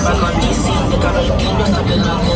Trabajo en DC, de cabello no está pelado